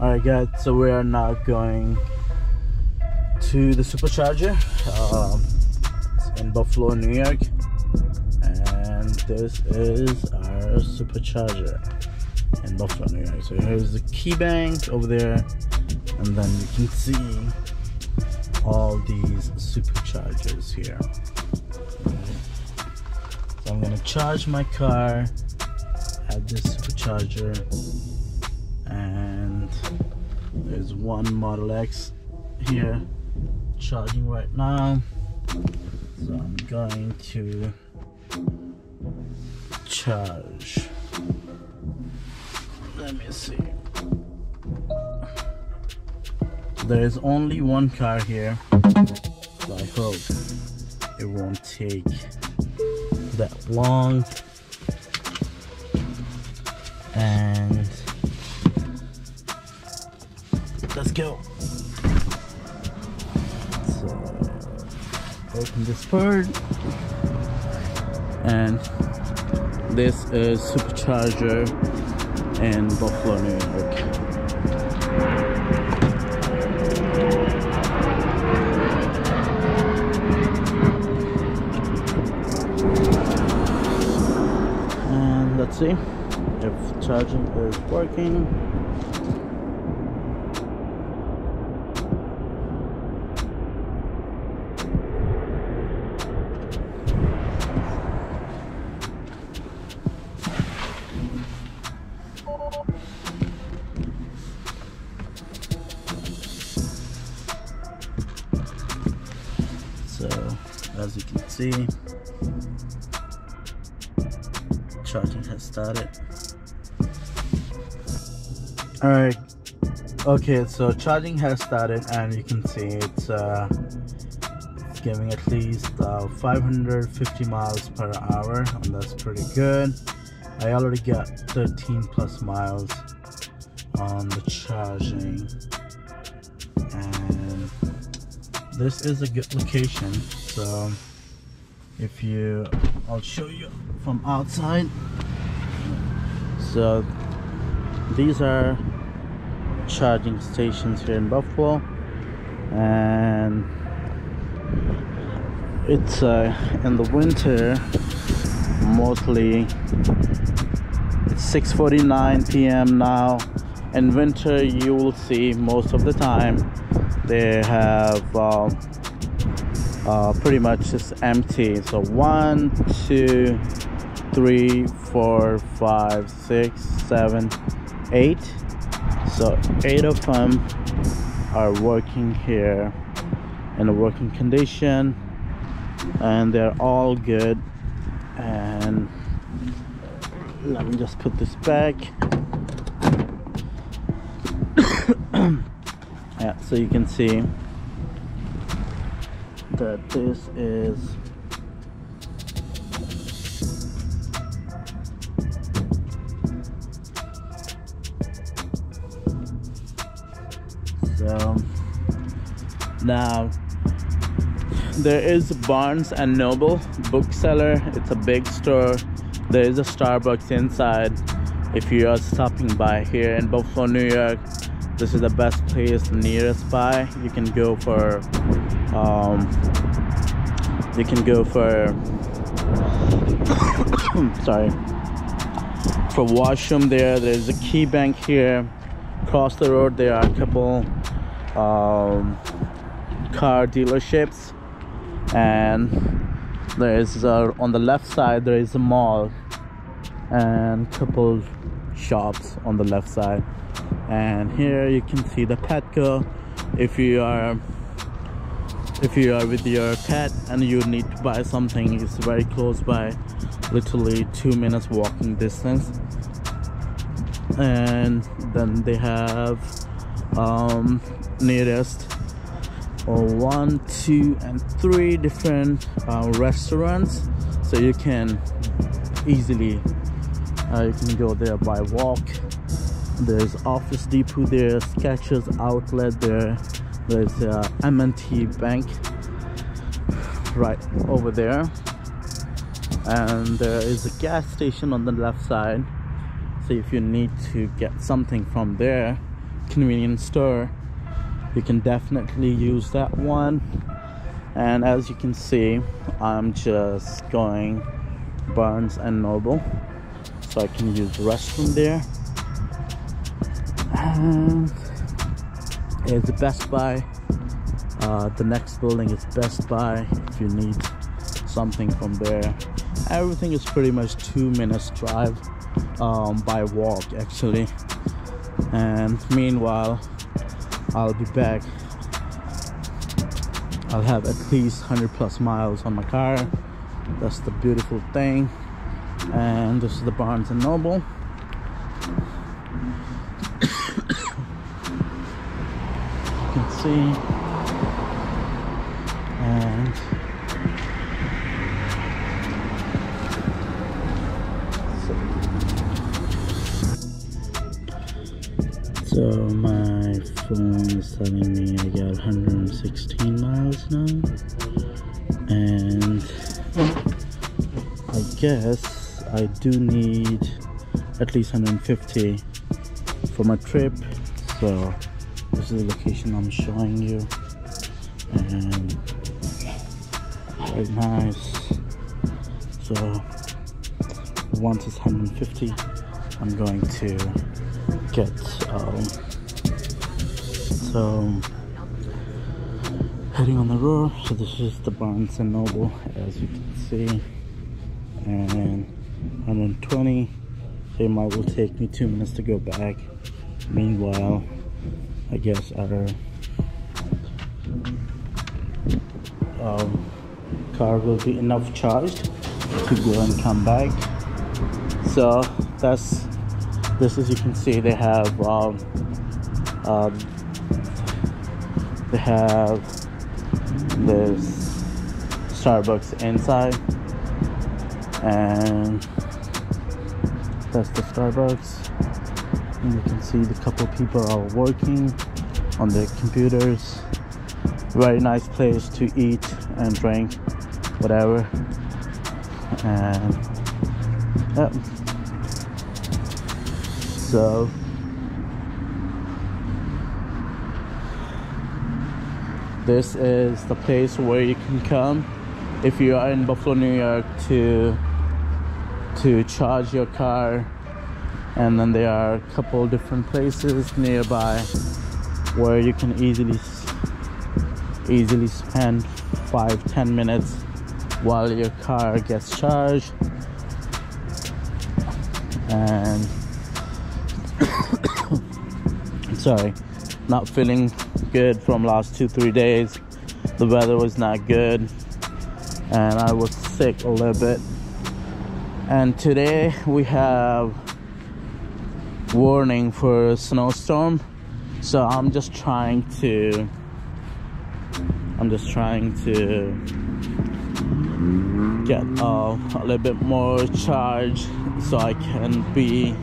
Alright guys, so we are now going to the supercharger um, in Buffalo, New York. And this is our supercharger in Buffalo, New York. So here's the key bank over there. And then you can see all these superchargers here. So I'm gonna charge my car at this supercharger there's one Model X here charging right now. So I'm going to charge. Let me see. There is only one car here so I hope it won't take that long. And go. So open this part. And this is supercharger in Buffalo, New York. And let's see if charging is working as you can see charging has started. All right. Okay so charging has started and you can see it's uh giving at least uh, 550 miles per hour and that's pretty good. I already got 13 plus miles on the charging. And this is a good location so if you I'll show you from outside so these are charging stations here in Buffalo and it's uh, in the winter mostly it's 6:49 p.m. now in winter you will see most of the time they have um, uh, pretty much just empty. So one two three four five six seven eight. So eight of them are working here in a working condition and they're all good. And let me just put this back. Yeah so you can see that this is so now there is Barnes and Noble bookseller. It's a big store. There is a Starbucks inside. If you are stopping by here in Buffalo New York this is the best place nearest by. You can go for um, you can go for sorry. For washroom there there's a key bank here. Across the road there are a couple um, car dealerships. And there is on the left side there is a mall and couple shops on the left side. And here you can see the Petco. If you are if you are with your pet and you need to buy something it's very close by literally two minutes walking distance. And then they have um, nearest uh, one two and three different uh, restaurants. So you can easily uh, you can go there by walk. There's office depot there Skechers outlet there there's uh, M&T bank right over there. And there is a gas station on the left side. So if you need to get something from there convenience store you can definitely use that one. And as you can see I'm just going Barnes and Noble so I can use the restroom there. And the Best Buy. Uh, the next building is Best Buy. If you need something from there everything is pretty much two minutes drive um, by walk actually. And meanwhile I'll be back. I'll have at least 100 plus miles on my car. That's the beautiful thing. And this is the Barnes and Noble and so my phone is telling me I got 116 miles now. And I guess I do need at least 150 for my trip so this is the location I'm showing you. And very nice. So once it's 150 I'm going to get um, so heading on the road. So this is the Barnes and Noble as you can see. And 120 it might will take me two minutes to go back. Meanwhile I guess our um, car will be enough charged to go and come back. So that's this as you can see they have um, um, they have this Starbucks inside. And that's the Starbucks and you can see the couple people are working on their computers. Very nice place to eat and drink whatever. And yeah. So this is the place where you can come if you are in Buffalo New York to to charge your car and then there are a couple different places nearby where you can easily easily spend five ten minutes while your car gets charged. And sorry not feeling good from last two three days. The weather was not good and I was sick a little bit. And today we have warning for snowstorm. So I'm just trying to I'm just trying to get a little bit more charge so I can be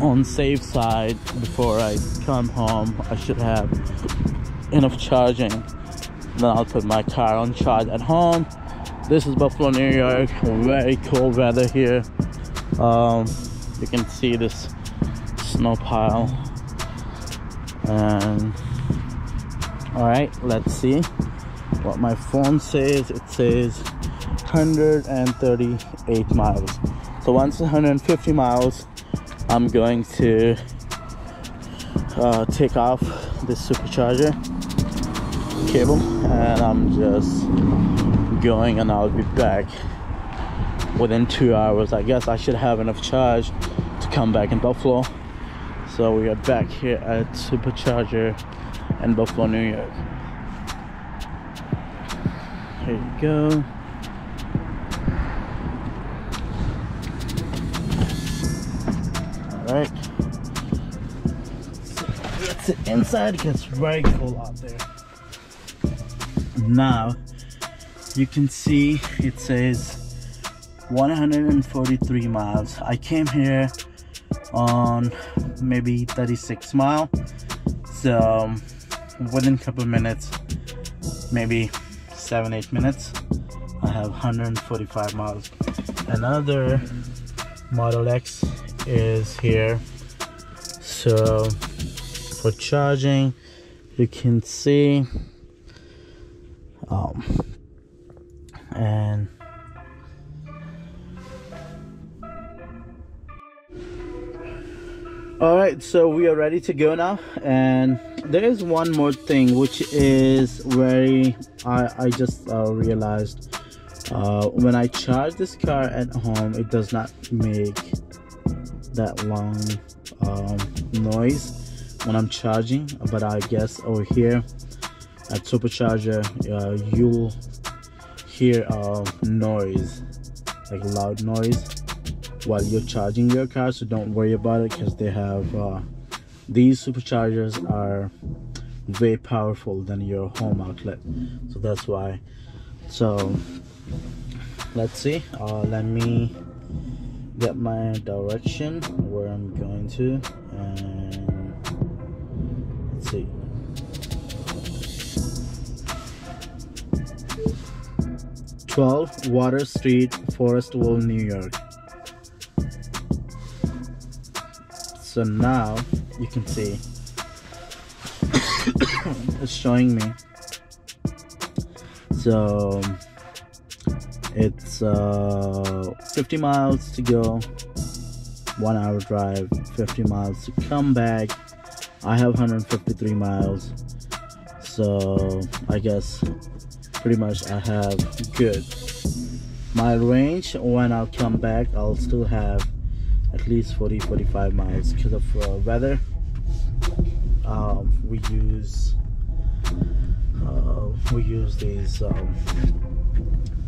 on safe side before I come home. I should have enough charging. Then I'll put my car on charge at home. This is Buffalo New York. Very cold weather here. Um, you can see this snow pile. And all right let's see what my phone says. It says 138 miles. So once 150 miles I'm going to uh, take off this supercharger cable and I'm just going and I'll be back within two hours I guess I should have enough charge to come back in Buffalo. So we are back here at supercharger in Buffalo New York. Here you go. All right. Sit inside it gets very cold out there. Now you can see it says 143 miles. I came here on maybe 36 mile. So within a couple minutes maybe seven eight minutes I have 145 miles. Another Model X is here. So for charging you can see um, and all right so we are ready to go now and there is one more thing which is very i i just uh, realized uh, when i charge this car at home it does not make that long um, noise when i'm charging but i guess over here at supercharger uh, you'll hear uh, noise like loud noise while you're charging your car so don't worry about it because they have uh, these superchargers are way powerful than your home outlet. So that's why. So let's see. Uh, let me get my direction where I'm going to and let's see. Twelve Water Street, Forestville, New York. So now you can see. It's showing me. So it's uh 50 miles to go. One hour drive 50 miles to come back. I have 153 miles. So i guess pretty much i have good. My range when i'll come back i'll still have at least 40 45 miles because of uh, weather. Um, we use uh, we use these um,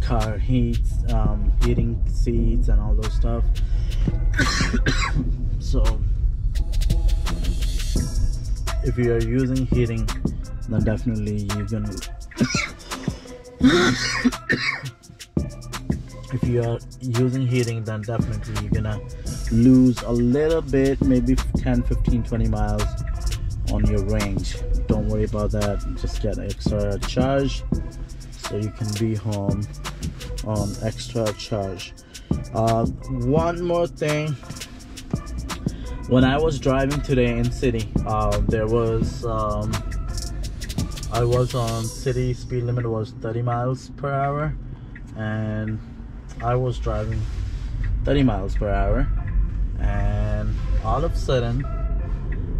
car heats um, heating seats and all those stuff. So if you are using heating then definitely you're gonna if you are using heating then definitely you're gonna lose a little bit maybe 10 15 20 miles on your range. Don't worry about that. Just get extra charge so you can be home on extra charge. Uh, one more thing. When I was driving today in city uh, there was um, I was on city speed limit was 30 miles per hour and I was driving 30 miles per hour and all of a sudden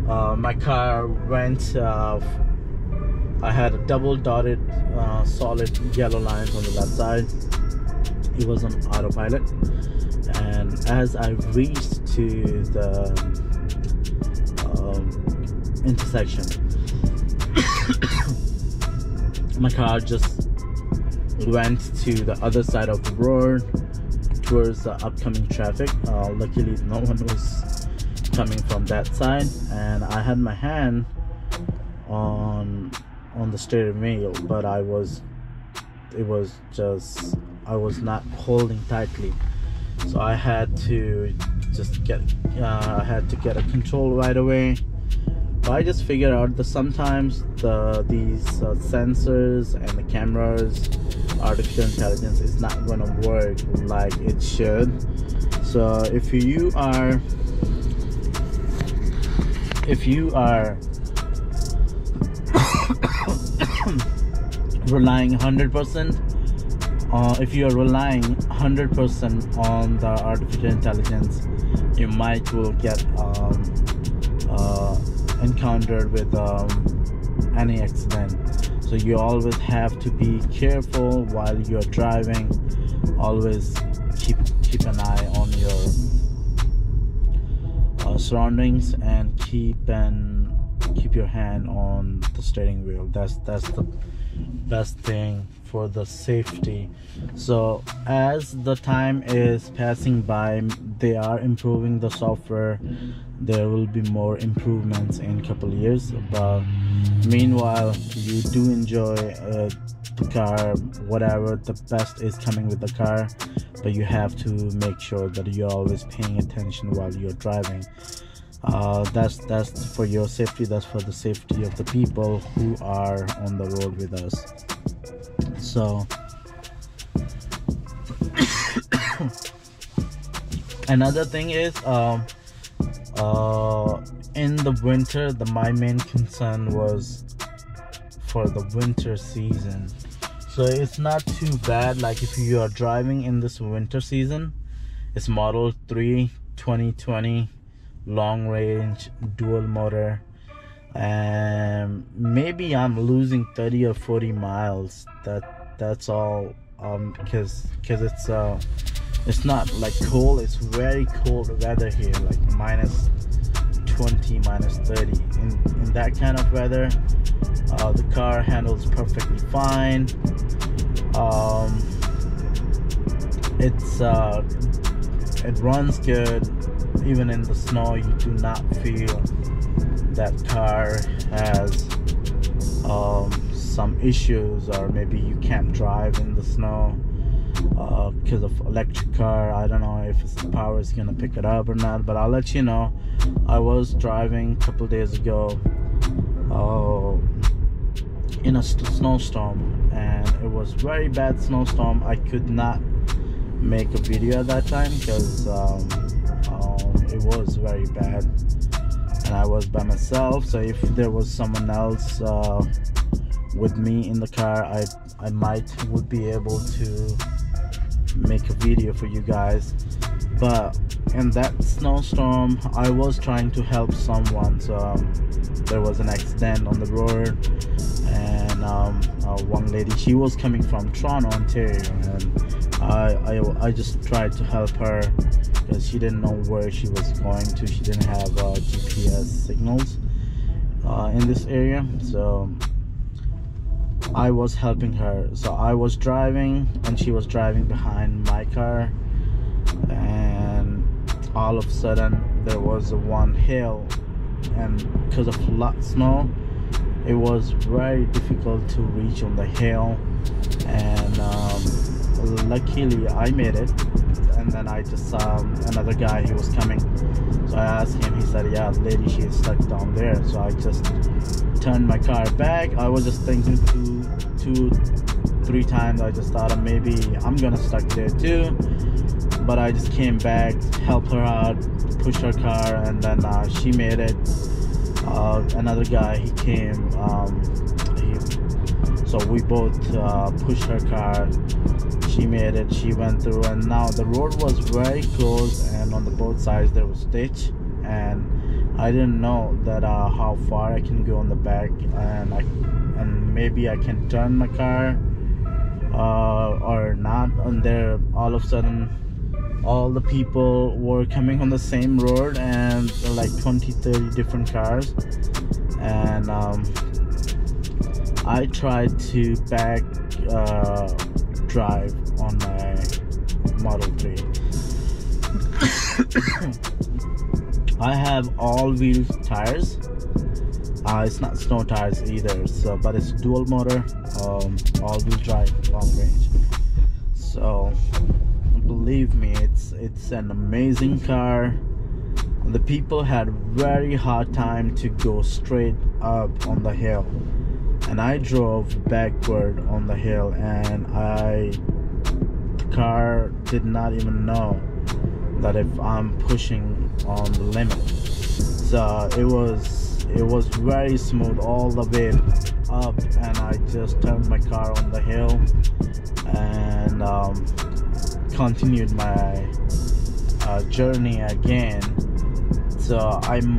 uh, my car went uh, I had a double dotted uh, solid yellow lines on the left side. It was on autopilot. And as I reached to the um, intersection my car just went to the other side of the road towards the upcoming traffic. Uh, luckily, no one was coming from that side, and I had my hand on on the steering wheel, but I was it was just I was not holding tightly, so I had to just get uh, I had to get a control right away. But I just figured out that sometimes the these uh, sensors and the cameras artificial intelligence is not going to work like it should. So if you are if you are relying 100% uh, if you are relying 100% on the artificial intelligence you might will get um, encountered with um, any accident. So you always have to be careful while you're driving. Always keep keep an eye on your uh, surroundings and keep and keep your hand on the steering wheel. That's that's the best thing for the safety. So as the time is passing by they are improving the software there will be more improvements in a couple years but meanwhile you do enjoy uh, the car whatever the best is coming with the car but you have to make sure that you're always paying attention while you're driving. Uh, that's that's for your safety that's for the safety of the people who are on the road with us. So another thing is um, uh, in the winter the my main concern was for the winter season. So it's not too bad like if you are driving in this winter season it's model 3 2020 long range dual motor and maybe i'm losing 30 or 40 miles. That that's all um because because it's uh it's not like cold it's very cold weather here like minus 20 minus 30 in in that kind of weather uh, the car handles perfectly fine. Um it's uh it runs good. Even in the snow you do not feel that car has um, some issues or maybe you can't drive in the snow because uh, of electric car. I don't know if the power is gonna pick it up or not but I'll let you know. I was driving a couple days ago uh, in a snowstorm and it was very bad snowstorm. I could not make a video at that time because um, um, it was very bad and I was by myself. So if there was someone else uh, with me in the car I I might would be able to make a video for you guys. But in that snowstorm I was trying to help someone so um, there was an accident on the road. And um, uh, one lady she was coming from Toronto Ontario and I, I, I just tried to help her because she didn't know where she was going to. She didn't have uh, GPS signals uh, in this area. So I was helping her. So I was driving and she was driving behind my car. And all of a sudden there was one hill. And because of lot snow it was very difficult to reach on the hill. And um, luckily I made it. And then I just saw another guy he was coming. So I asked him he said yeah lady she is stuck down there. So I just turned my car back. I was just thinking two two three times I just thought maybe I'm gonna stuck there too. But I just came back helped her out pushed her car and then uh, she made it. Uh, another guy he came um, he, so we both uh, pushed her car. She made it she went through and now the road was very close and on the both sides there was ditch and I didn't know that uh, how far I can go on the back and I and maybe I can turn my car uh, or not and there all of a sudden all the people were coming on the same road and like 20 30 different cars and um, I tried to back uh, drive on my Model 3 I have all-wheel tires. Uh, it's not snow tires either so but it's dual motor um, all-wheel drive long range. So believe me it's it's an amazing car. The people had very hard time to go straight up on the hill and I drove backward on the hill and I the car did not even know that if I'm pushing on the limit. So it was it was very smooth all the way up and I just turned my car on the hill and um, continued my uh, journey again. So I'm